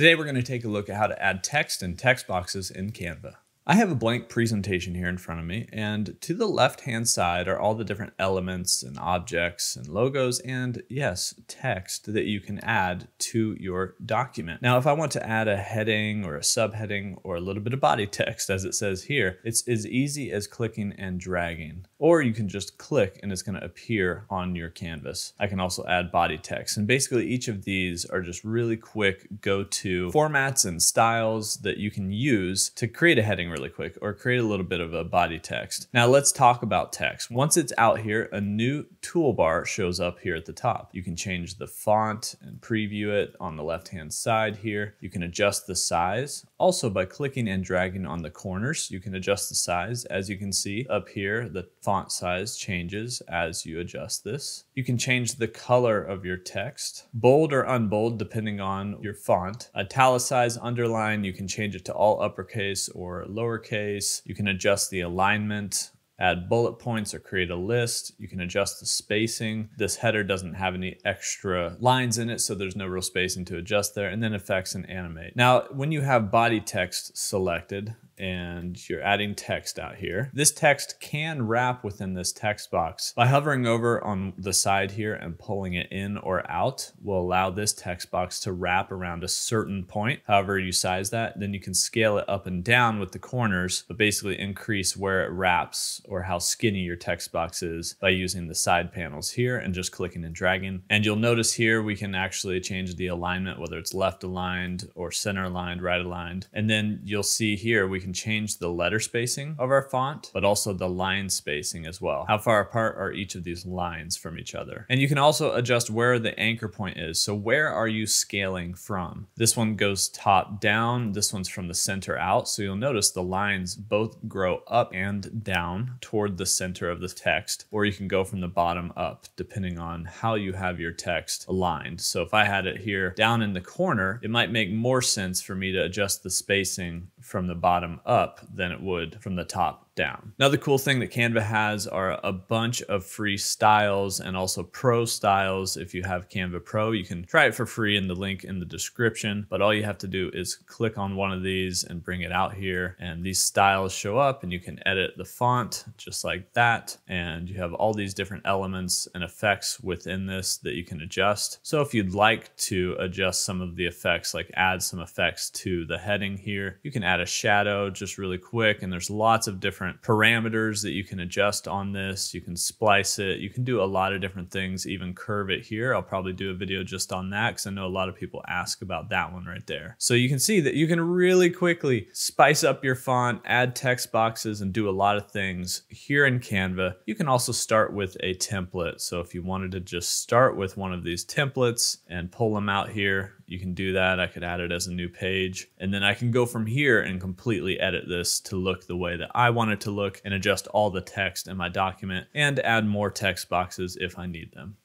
Today we're going to take a look at how to add text and text boxes in Canva. I have a blank presentation here in front of me, and to the left-hand side are all the different elements and objects and logos and, yes, text that you can add to your document. Now, if I want to add a heading or a subheading or a little bit of body text, as it says here, it's as easy as clicking and dragging. Or you can just click and it's going to appear on your canvas. I can also add body text, and basically each of these are just really quick go-to formats and styles that you can use to create a heading really quick or create a little bit of a body text. Now let's talk about text. Once it's out here, a new toolbar shows up here at the top. You can change the font and preview it on the left-hand side here. You can adjust the size. Also by clicking and dragging on the corners, you can adjust the size. As you can see up here, the font size changes as you adjust this. You can change the color of your text, bold or unbold depending on your font. Italicize, underline, you can change it to all uppercase or lowercase. You can adjust the alignment, add bullet points or create a list. You can adjust the spacing. This header doesn't have any extra lines in it, so there's no real spacing to adjust there. And then effects and animate. Now, when you have body text selected, and you're adding text out here. This text can wrap within this text box. By hovering over on the side here and pulling it in or out will allow this text box to wrap around a certain point. However you size that, then you can scale it up and down with the corners, but basically increase where it wraps or how skinny your text box is by using the side panels here and just clicking and dragging. And you'll notice here we can actually change the alignment, whether it's left aligned or center aligned, right aligned. And then you'll see here we can can change the letter spacing of our font, but also the line spacing as well. How far apart are each of these lines from each other? And you can also adjust where the anchor point is. So where are you scaling from? This one goes top down. This one's from the center out. So you'll notice the lines both grow up and down toward the center of the text, or you can go from the bottom up depending on how you have your text aligned. So if I had it here down in the corner, it might make more sense for me to adjust the spacing from the bottom up than it would from the top down. Another cool thing that Canva has are a bunch of free styles and also pro styles. If you have Canva Pro, you can try it for free in the link in the description, but all you have to do is click on one of these and bring it out here and these styles show up and you can edit the font just like that. And you have all these different elements and effects within this that you can adjust. So if you'd like to adjust some of the effects, like add some effects to the heading here, you can add a shadow just really quick and there's lots of different different parameters that you can adjust on this. You can splice it. You can do a lot of different things, even curve it here. I'll probably do a video just on that because I know a lot of people ask about that one right there. So you can see that you can really quickly spice up your font, add text boxes, and do a lot of things here in Canva. You can also start with a template. So if you wanted to just start with one of these templates and pull them out here, you can do that. I could add it as a new page. And then I can go from here and completely edit this to look the way that I want it to look and adjust all the text in my document and add more text boxes if I need them.